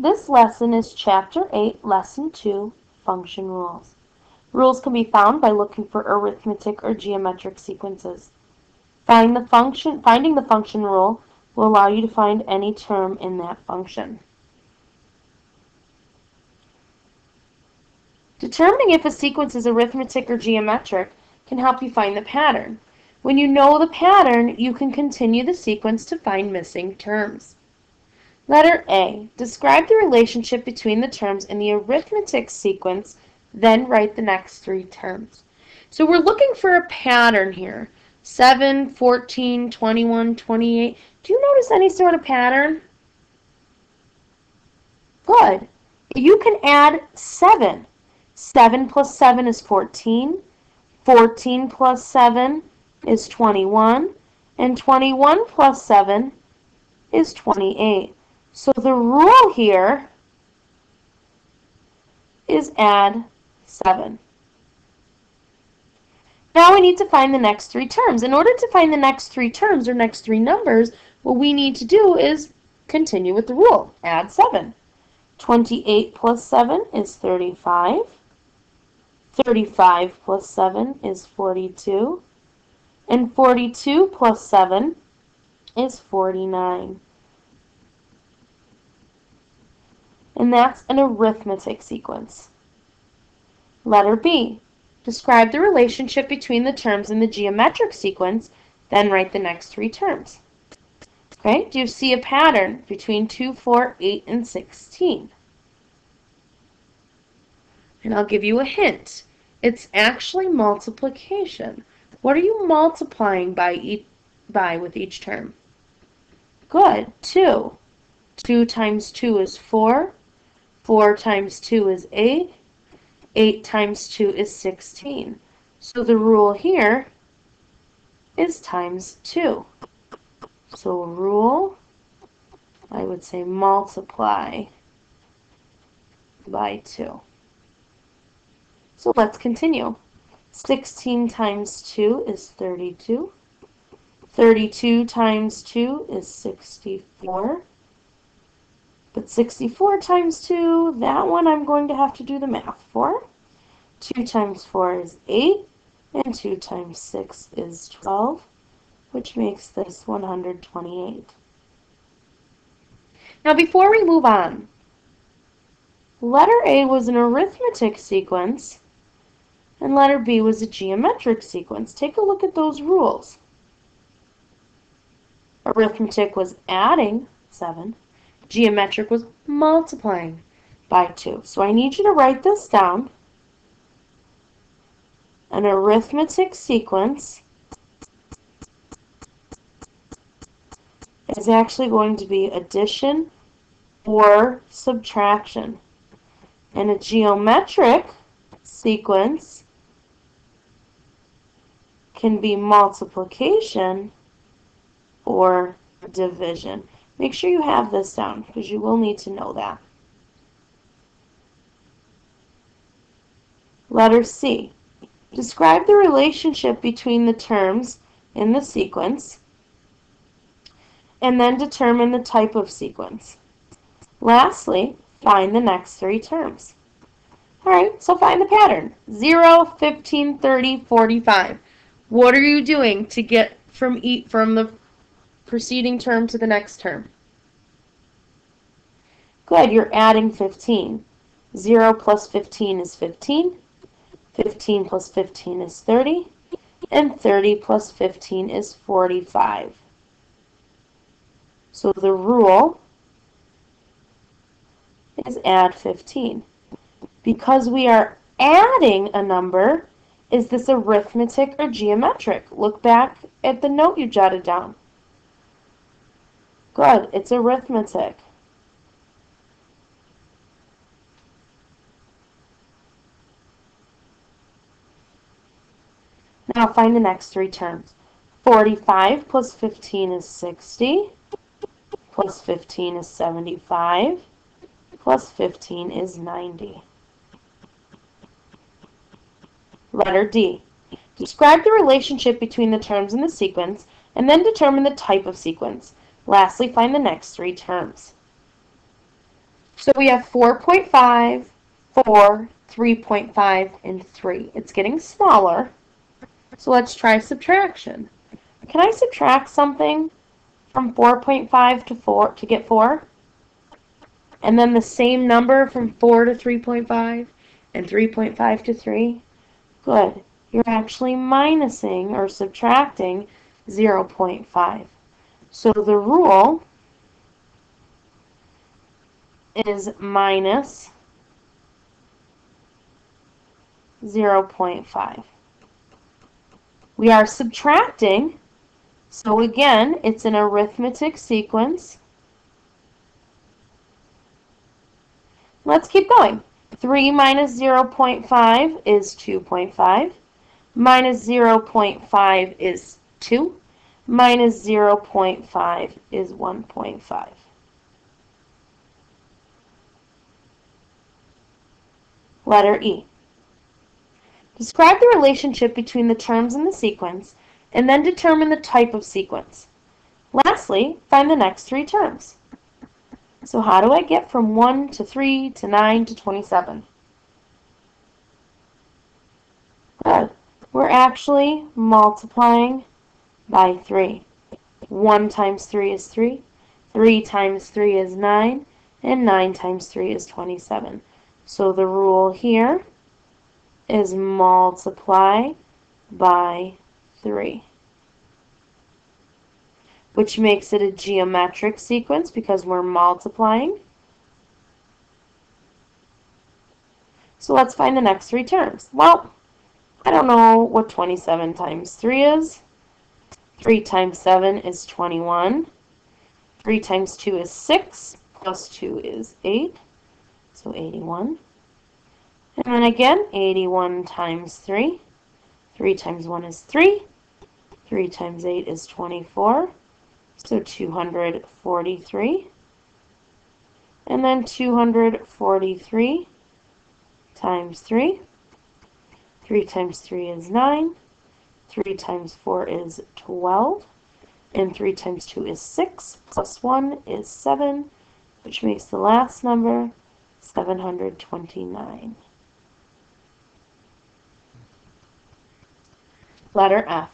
This lesson is Chapter 8, Lesson 2, Function Rules. Rules can be found by looking for arithmetic or geometric sequences. Find the function, finding the function rule will allow you to find any term in that function. Determining if a sequence is arithmetic or geometric can help you find the pattern. When you know the pattern, you can continue the sequence to find missing terms. Letter A. Describe the relationship between the terms in the arithmetic sequence, then write the next three terms. So we're looking for a pattern here. 7, 14, 21, 28. Do you notice any sort of pattern? Good. You can add 7. 7 plus 7 is 14. 14 plus 7 is 21. And 21 plus 7 is 28. So the rule here is add 7. Now we need to find the next three terms. In order to find the next three terms or next three numbers, what we need to do is continue with the rule. Add 7. 28 plus 7 is 35. 35 plus 7 is 42. And 42 plus 7 is 49. And that's an arithmetic sequence. Letter B. Describe the relationship between the terms in the geometric sequence, then write the next three terms. Okay, do you see a pattern between 2, 4, 8, and 16? And I'll give you a hint. It's actually multiplication. What are you multiplying by, each, by with each term? Good, 2. 2 times 2 is 4. 4 times 2 is 8. 8 times 2 is 16. So the rule here is times 2. So rule, I would say multiply by 2. So let's continue. 16 times 2 is 32. 32 times 2 is 64. But 64 times 2, that one I'm going to have to do the math for. 2 times 4 is 8, and 2 times 6 is 12, which makes this 128. Now before we move on, letter A was an arithmetic sequence, and letter B was a geometric sequence. Take a look at those rules. Arithmetic was adding 7. Geometric was multiplying by 2. So I need you to write this down. An arithmetic sequence is actually going to be addition or subtraction. And a geometric sequence can be multiplication or division. Make sure you have this down because you will need to know that. Letter C. Describe the relationship between the terms in the sequence and then determine the type of sequence. Lastly, find the next three terms. Alright, so find the pattern. 0, 15, 30, 45. What are you doing to get from e from the preceding term to the next term? Good, you're adding 15. 0 plus 15 is 15. 15 plus 15 is 30. And 30 plus 15 is 45. So the rule is add 15. Because we are adding a number, is this arithmetic or geometric? Look back at the note you jotted down. Good, it's arithmetic. Now find the next three terms. 45 plus 15 is 60, plus 15 is 75, plus 15 is 90. Letter D. Describe the relationship between the terms in the sequence and then determine the type of sequence. Lastly, find the next three terms. So we have 4.5, 4, 3.5, and 3. It's getting smaller. So let's try subtraction. Can I subtract something from 4.5 to 4 to get 4? And then the same number from 4 to 3.5 and 3.5 to 3? Good. You're actually minusing or subtracting 0.5. So the rule is minus 0.5. We are subtracting, so again, it's an arithmetic sequence. Let's keep going. 3 minus 0.5 is 2.5. Minus 0.5 is 2. Minus 0.5 is 1.5. Letter E. Describe the relationship between the terms in the sequence and then determine the type of sequence. Lastly, find the next three terms. So how do I get from 1 to 3 to 9 to 27? Good. We're actually multiplying by 3. 1 times 3 is 3, 3 times 3 is 9, and 9 times 3 is 27. So the rule here is multiply by 3, which makes it a geometric sequence because we're multiplying. So let's find the next three terms. Well, I don't know what 27 times 3 is. 3 times 7 is 21. 3 times 2 is 6, plus 2 is 8. So 81. And then again, 81 times 3. 3 times 1 is 3. 3 times 8 is 24. So 243. And then 243 times 3. 3 times 3 is 9. 3 times 4 is 12. And 3 times 2 is 6. Plus 1 is 7, which makes the last number 729. Letter F.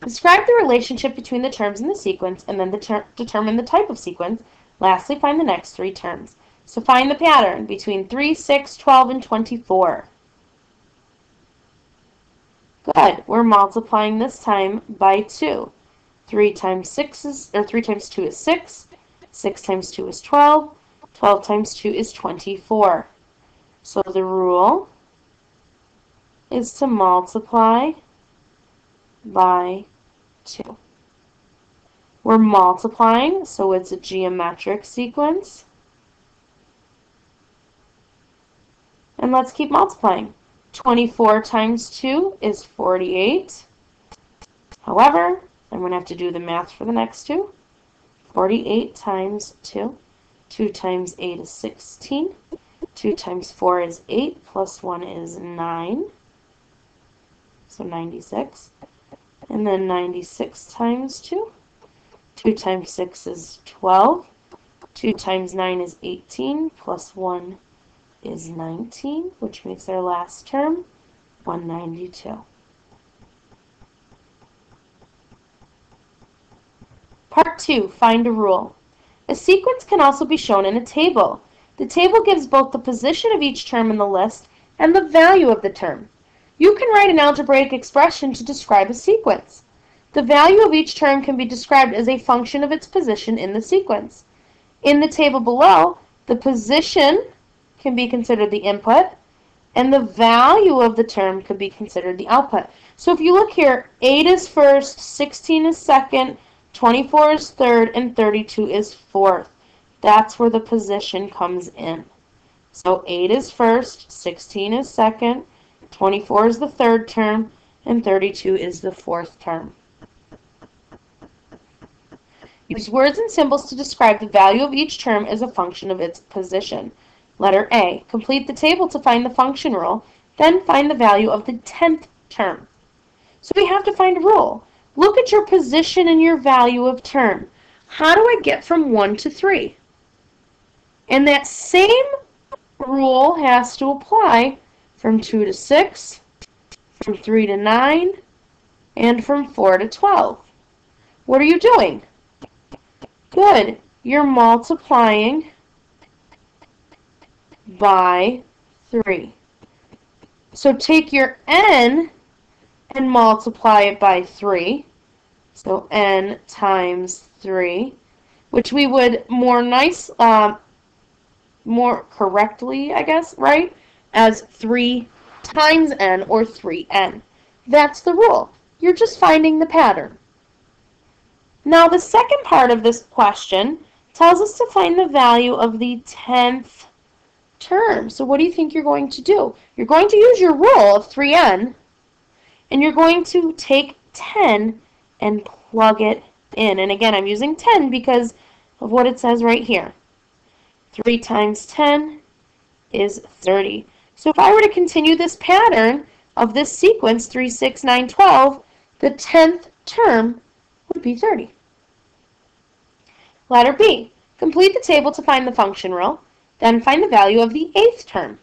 Describe the relationship between the terms in the sequence and then the determine the type of sequence. Lastly, find the next three terms. So find the pattern between 3, 6, 12, and 24. Good. We're multiplying this time by 2. 3 times 6 is, or 3 times 2 is 6. 6 times 2 is 12. 12 times 2 is 24. So the rule is to multiply by 2. We're multiplying, so it's a geometric sequence. And let's keep multiplying. 24 times 2 is 48. However, I'm going to have to do the math for the next two. 48 times 2. 2 times 8 is 16. 2 times 4 is 8, plus 1 is 9. So 96. And then 96 times 2. 2 times 6 is 12. 2 times 9 is 18, plus 1 is 19, which makes our last term 192. Part 2, find a rule. A sequence can also be shown in a table. The table gives both the position of each term in the list and the value of the term. You can write an algebraic expression to describe a sequence. The value of each term can be described as a function of its position in the sequence. In the table below, the position can be considered the input, and the value of the term could be considered the output. So if you look here, 8 is first, 16 is second, 24 is third, and 32 is fourth. That's where the position comes in. So 8 is first, 16 is second, 24 is the third term, and 32 is the fourth term. Use words and symbols to describe the value of each term as a function of its position. Letter A. Complete the table to find the function rule, then find the value of the 10th term. So we have to find a rule. Look at your position and your value of term. How do I get from 1 to 3? And that same rule has to apply from 2 to 6, from 3 to 9, and from 4 to 12. What are you doing? Good. You're multiplying by 3. So take your n and multiply it by 3. So n times 3, which we would more nice, uh, more correctly, I guess, right, as 3 times n or 3n. That's the rule. You're just finding the pattern. Now the second part of this question tells us to find the value of the 10th term. So what do you think you're going to do? You're going to use your rule of 3n, and you're going to take 10 and plug it in. And again, I'm using 10 because of what it says right here. 3 times 10 is 30. So if I were to continue this pattern of this sequence, 3, 6, 9, 12, the 10th term would be 30. Letter B. Complete the table to find the function rule, then find the value of the eighth term.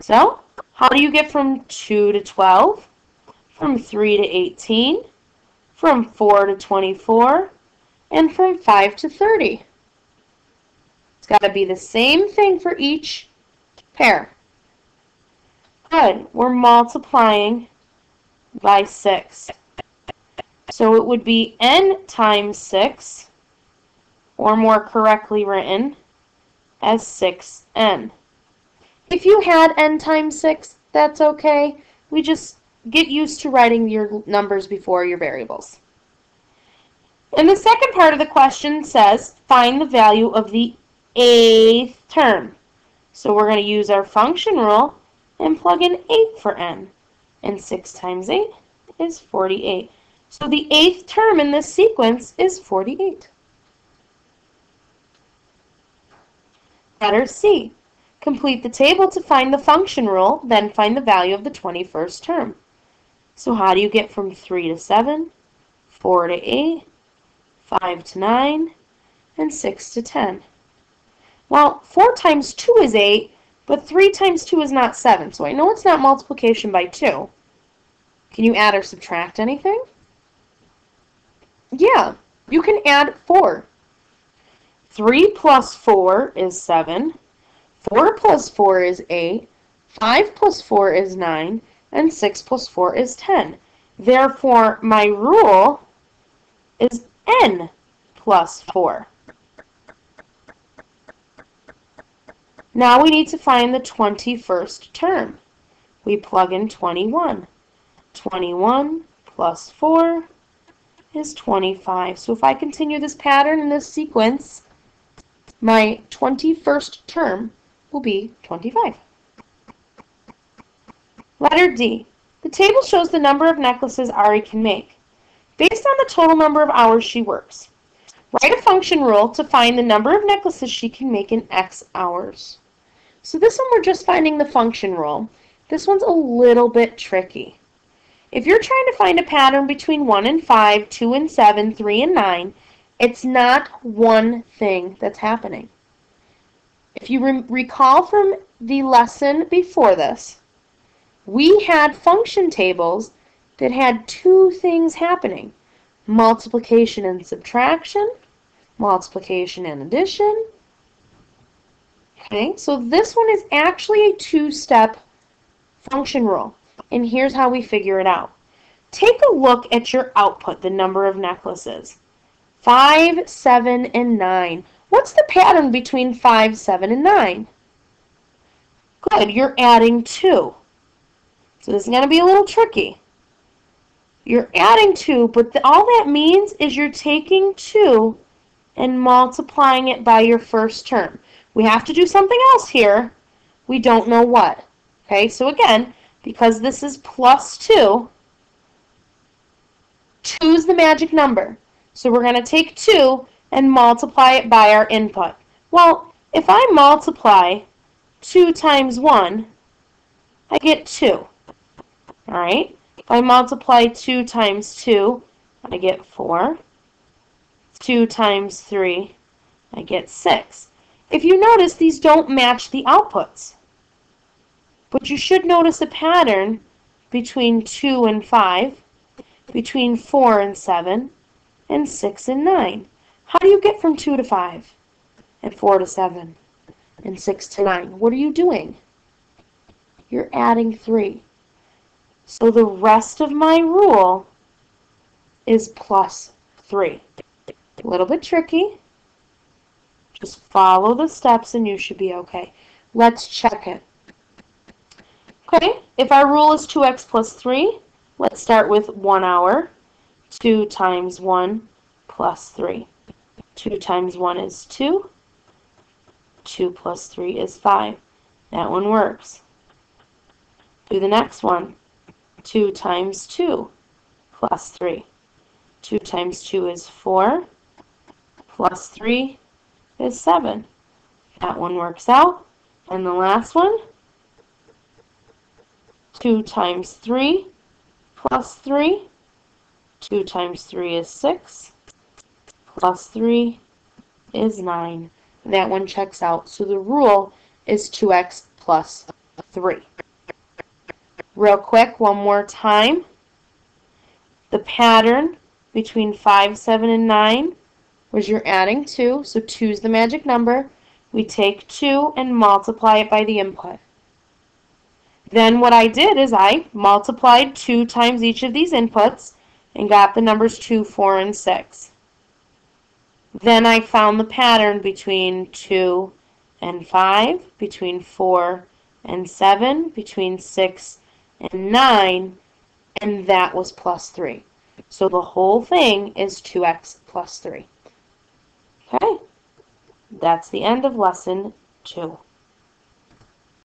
So, how do you get from 2 to 12, from 3 to 18, from 4 to 24, and from 5 to 30? It's got to be the same thing for each pair. Good. We're multiplying by 6. So it would be n times 6, or more correctly written, as 6n. If you had n times 6, that's okay. We just get used to writing your numbers before your variables. And the second part of the question says, find the value of the eighth term. So we're going to use our function rule and plug in 8 for n. And 6 times 8 is 48. So the eighth term in this sequence is 48. Letter C. Complete the table to find the function rule, then find the value of the 21st term. So how do you get from 3 to 7, 4 to 8, 5 to 9, and 6 to 10? Well, 4 times 2 is 8, but 3 times 2 is not 7, so I know it's not multiplication by 2. Can you add or subtract anything? Yeah, you can add 4. 3 plus 4 is 7. 4 plus 4 is 8. 5 plus 4 is 9. And 6 plus 4 is 10. Therefore, my rule is n plus 4. Now we need to find the 21st term. We plug in 21. 21 plus 4 is 25. So if I continue this pattern in this sequence, my 21st term will be 25. Letter D. The table shows the number of necklaces Ari can make. Based on the total number of hours she works, write a function rule to find the number of necklaces she can make in X hours. So this one we're just finding the function rule. This one's a little bit tricky. If you're trying to find a pattern between 1 and 5, 2 and 7, 3 and 9, it's not one thing that's happening. If you re recall from the lesson before this, we had function tables that had two things happening. Multiplication and subtraction, multiplication and addition. Okay, so this one is actually a two-step function rule. And here's how we figure it out. Take a look at your output, the number of necklaces. 5, 7, and 9. What's the pattern between 5, 7, and 9? Good, you're adding 2. So this is going to be a little tricky. You're adding 2, but the, all that means is you're taking 2 and multiplying it by your first term. We have to do something else here. We don't know what. Okay, so again, because this is plus 2, 2 is the magic number. So we're going to take 2 and multiply it by our input. Well, if I multiply 2 times 1, I get 2. Alright? If I multiply 2 times 2, I get 4. 2 times 3, I get 6. If you notice, these don't match the outputs. But you should notice a pattern between 2 and 5, between 4 and 7, and 6 and 9. How do you get from 2 to 5, and 4 to 7, and 6 to 9? What are you doing? You're adding 3. So the rest of my rule is plus 3. A little bit tricky. Just follow the steps and you should be okay. Let's check it. Okay, if our rule is 2x plus 3, let's start with 1 hour. 2 times 1 plus 3. 2 times 1 is 2. 2 plus 3 is 5. That one works. Do the next one. 2 times 2 plus 3. 2 times 2 is 4. Plus 3 is 7. That one works out. And the last one, 2 times 3 plus 3. 2 times 3 is 6. Plus 3 is 9. That one checks out. So the rule is 2x plus 3. Real quick, one more time. The pattern between 5, 7, and 9 was you're adding 2, so 2 is the magic number. We take 2 and multiply it by the input. Then what I did is I multiplied 2 times each of these inputs and got the numbers 2, 4, and 6. Then I found the pattern between 2 and 5, between 4 and 7, between 6 and 9, and that was plus 3. So the whole thing is 2x plus 3. Okay, that's the end of lesson 2.